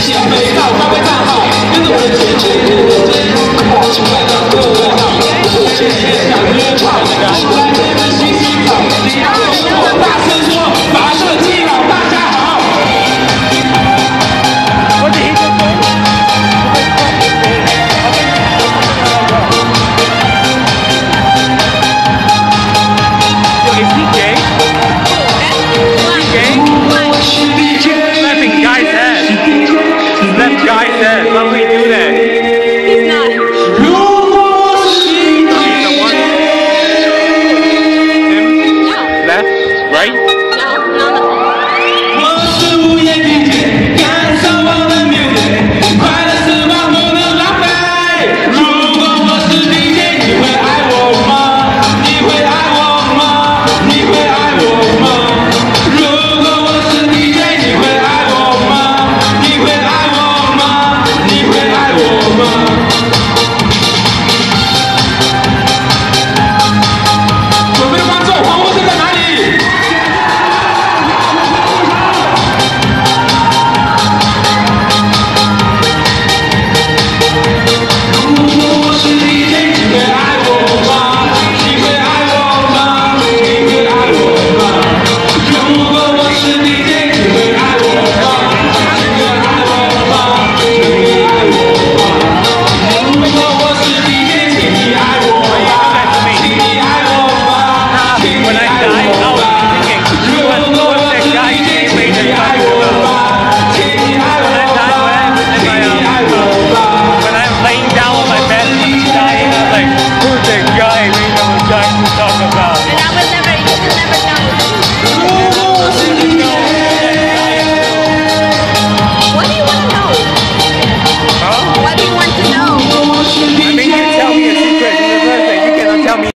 行，可。On my bed, I'm like, who's that guy? You know, talk